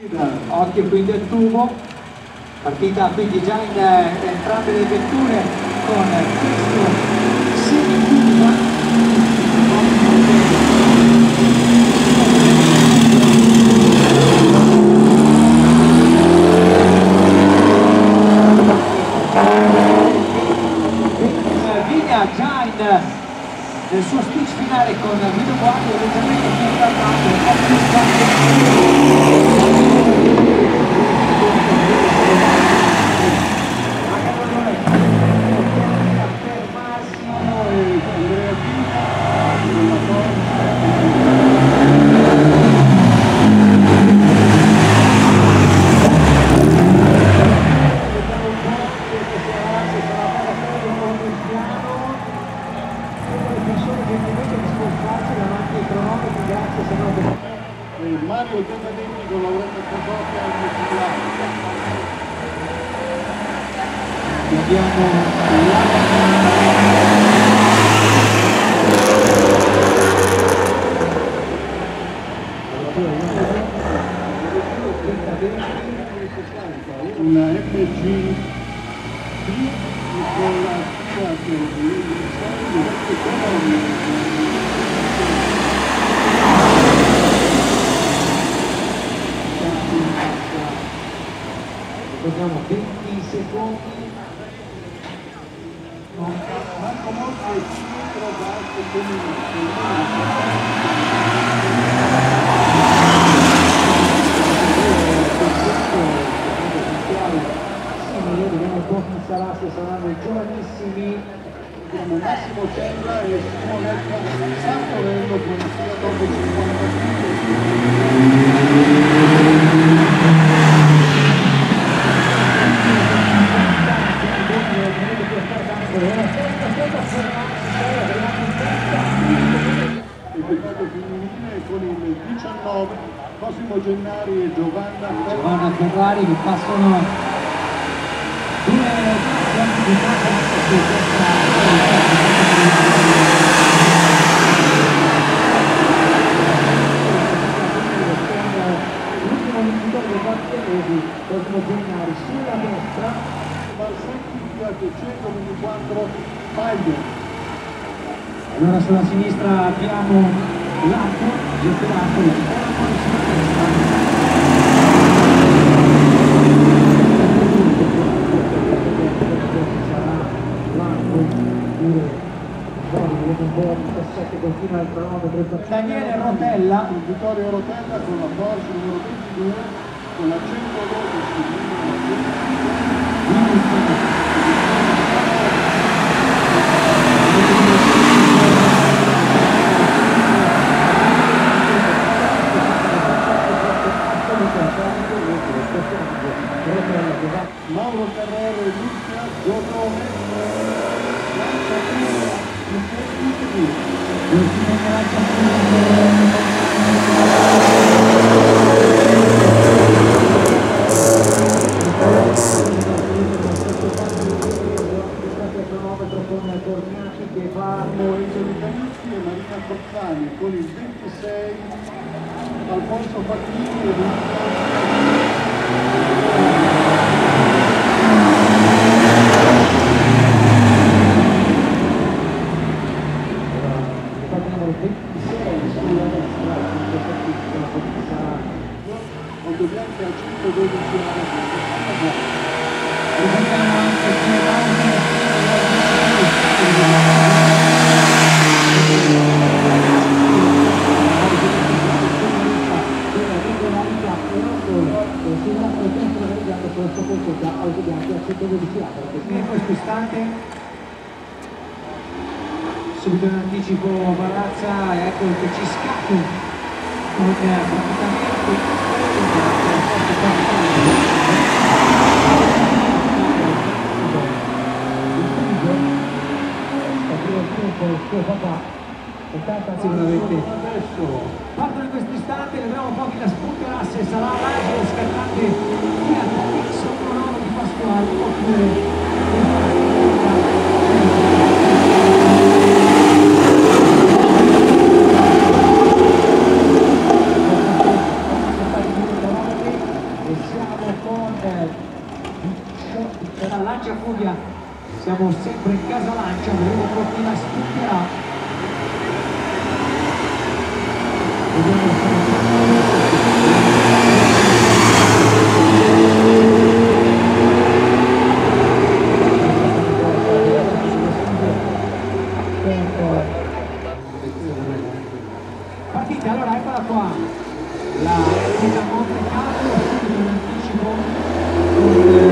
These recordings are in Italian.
Occhio quindi al tubo, partita quindi già in eh, entrambe le vetture con questo semicurva già in, nel suo speech finale con Guido Guardi leggermente più ritardato, un Mario Giovannetti con Lauretta Codocchia al multiplano. Abbiamo una FG con la sua Abbiamo 20 secondi. Marco Monti è dietro Vasco Vediamo pochi sarà se saranno i giovanissimi. Abbiamo Massimo Cella e Simonetta Santorello con il sia dopo 50 il peccato femminile con il 19 Cosimo Gennari e Giovanna Giovanna Ferrari passano due tempi di casa su questa l'ultimo vincitore dei barcelonesi Cosimo Gennari sulla destra Fiat 124 Biden allora sulla sinistra abbiamo l'Arco gestirato da poi sulla destra Daniele Rotella Vittorio Rotella con la Porsche numero 22 con la 112 Mauro Ferrero e Lucia Giordone con il 26 Alfonso Facchini e Luca numero 26 sulla destra in questa piccola sarà Quando Bianca a 112 anni Ripetiamo anche Giovanni in questo istante subito in anticipo Barazza e ecco che ci scappa. Con sicuramente. Partono in questo istante vedremo poi chi la spunterà se sarà l'angelo scattante Fiat X 19 di Pasquale oppure della Lancia Fugia siamo sempre in casa Lancia vedremo un po' chi la spunterà vediamo partita allora eccola qua la Gita Monte Carlo subito in anticipo con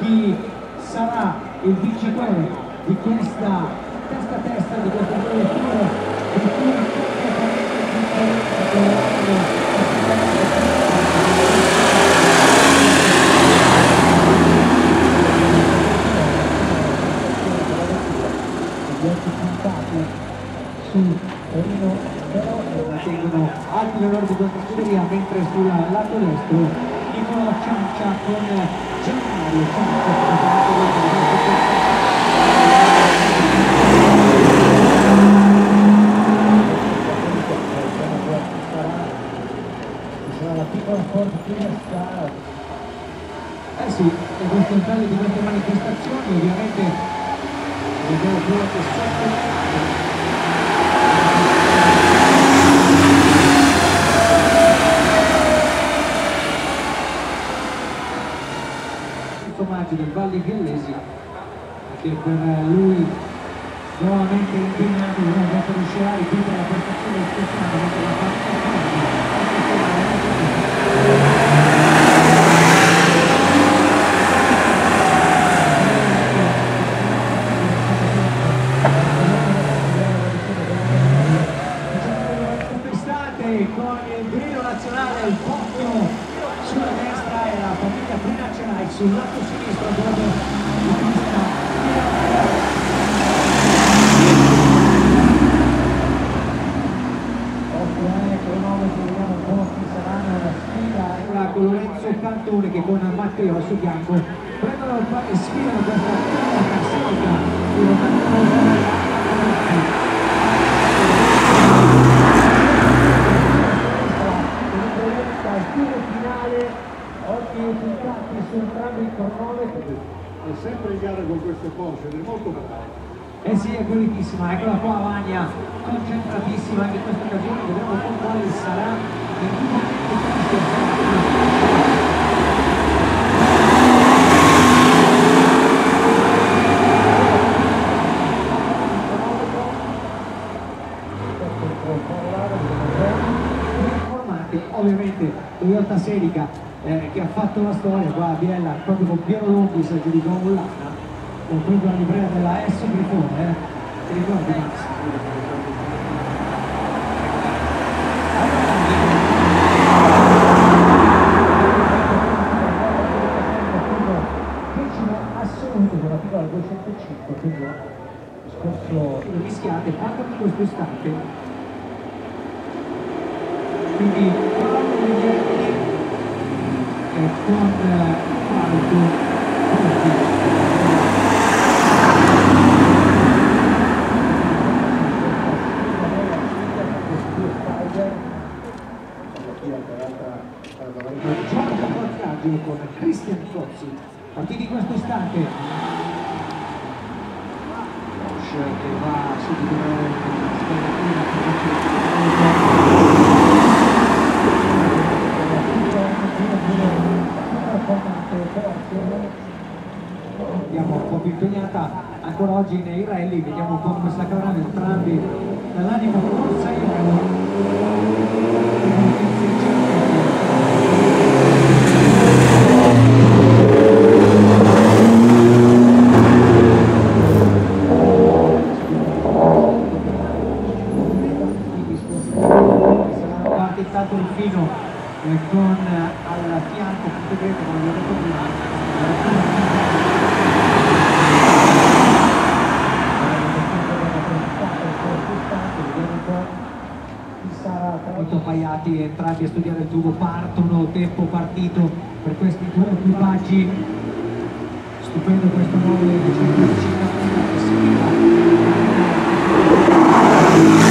chi sarà il vincitore di questa testa a testa di questa lettura di cui su Torino però tengono alti l'onore di questa scuderia mentre sul lato destro Nicola Ciancia con Gianmario Ciancia. La piccola fortuna Eh sì, e questo è il bello di queste manifestazioni, ovviamente vediamo quello che sempre Maggio del Valli Gallesi che per lui nuovamente impegnato non riuscirà a ripetere la prestazione del stesso anno mentre la Conquistate con il grido nazionale, il pochio sulla destra e la famiglia Brinacerai sul lato sinistro dove la con Lorenzo Cantone che con Matteo al suo fianco prendono il e sfidano questa prima classifica di finale oggi risultati su entrambi i cronometri È sempre in gara con queste Porsche ed è molto bravo. Eh sì, è bellissima, eccola qua Vania, concentratissima anche in questa occasione, vedremo un po' quale sarà il momento ovviamente Toyota Serica eh, che ha fatto la storia qua a Biella proprio con Piero Longhi se giudicò Mullana con proprio la livrea della S Grifone eh. Ti ricordi Max? decimo assoluto con la piccola 205 quindi scorso rischiate in questo istante quindi Paolo Miglietti e con eh, Marco Conti. Giorgio Forzaggio con Cristian Cozzi partiti in questo istante Porsche che va subito in Andiamo un po' più impegnata ancora oggi nei rally, vediamo un po' come sta cavalando entrambi dall'animo parte intanto il fino eh, con eh, al fianco punto greco come vi ho detto prima molto paiati entrambi a studiare il tubo partono tempo partito per questi due equipaggi. Stupendo questo nuovo di città che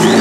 si